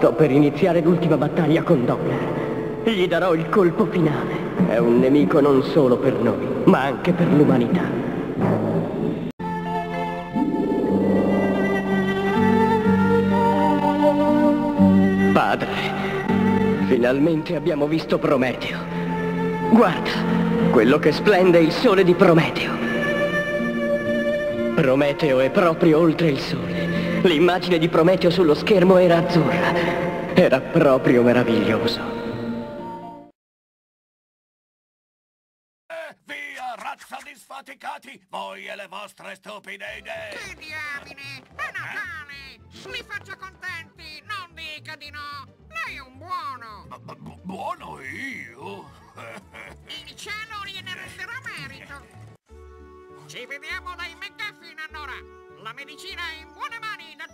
Sto per iniziare l'ultima battaglia con Doppler. Gli darò il colpo finale. È un nemico non solo per noi, ma anche per l'umanità. Padre, finalmente abbiamo visto Prometeo. Guarda, quello che splende è il sole di Prometeo. Prometeo è proprio oltre il sole. L'immagine di Prometeo sullo schermo era azzurra. Era proprio meraviglioso. Eh, Via, razza di sfaticati! Voi e le vostre stupide idee! Che diamine! È Natale! Li faccia contenti! Non dica di no! Lei è un buono! Bu- bu- bu- buono io? Il cielo gliene renderà merito! Ci vediamo dai McGuffin allora! La medicina è in buone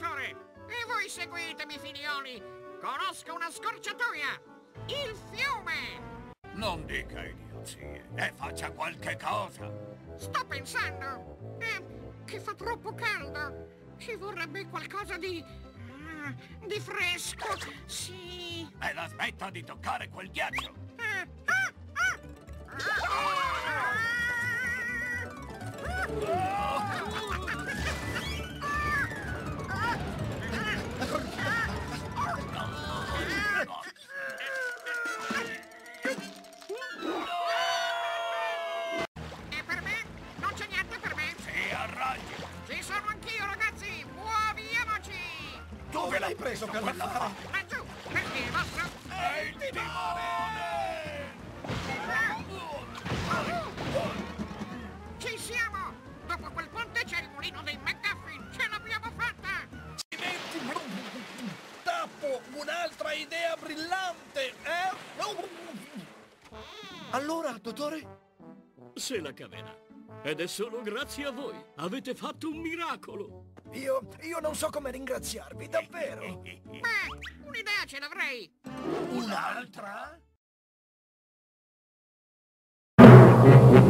dottore! E voi seguitemi, figlioli! Conosco una scorciatoia! Il fiume! non dica idiozie e faccia qualche cosa! Sto pensando! Eh, che fa troppo caldo! Ci vorrebbe qualcosa di... ah, di fresco! Sì... E la smetta di toccare quel ghiaccio! Eh, ah, ah, E Dove l'hai preso quell'affare? Laggiù, perché vostro? È il timone! Ci siamo! Dopo quel ponte c'è il mulino dei McGuffin! Ce l'abbiamo fatta! Tappo, un'altra idea brillante, eh? Allora, dottore? Se la caverà. Ed è solo grazie a voi. Avete fatto un miracolo. Io, io non so come ringraziarvi, davvero. Beh, un'idea ce l'avrei! Un'altra?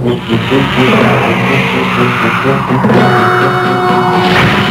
Mettimi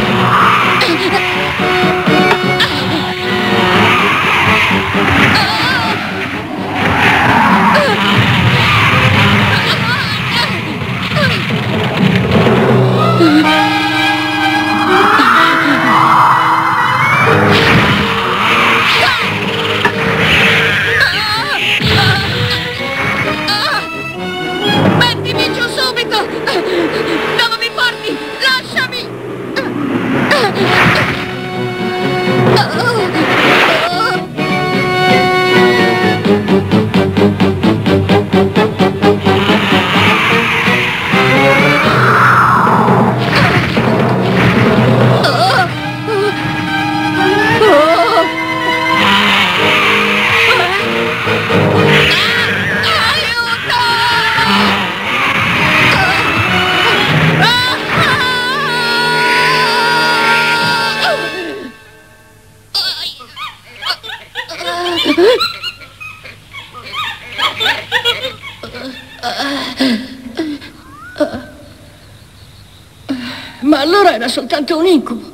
Ma allora era soltanto un incubo.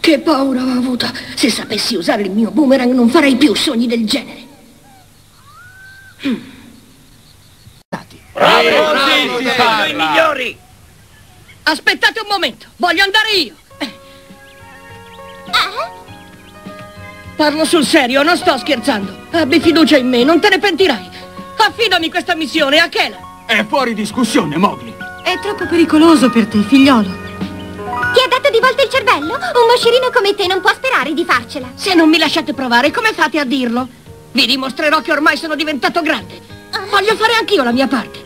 Che paura ho avuto. Se sapessi usare il mio boomerang non farei più sogni del genere. I migliori! Aspettate un momento, voglio andare io. Eh. Parlo sul serio, non sto scherzando. Abbi fiducia in me, non te ne pentirai. Affidami questa missione a Kela. È fuori discussione, Mowgli. È troppo pericoloso per te, figliolo. Ti ha dato di volta il cervello? Un moscerino come te non può sperare di farcela. Se non mi lasciate provare, come fate a dirlo? Vi dimostrerò che ormai sono diventato grande. Voglio fare anch'io la mia parte.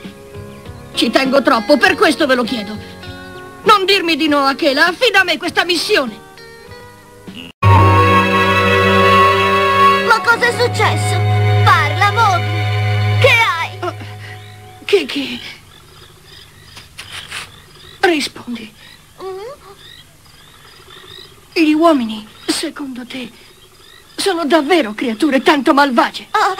Ci tengo troppo, per questo ve lo chiedo. Non dirmi di no, Akela, affida a me questa missione. Ma cosa è successo? Che... Rispondi. Gli uomini, secondo te, sono davvero creature tanto malvagie? Oh,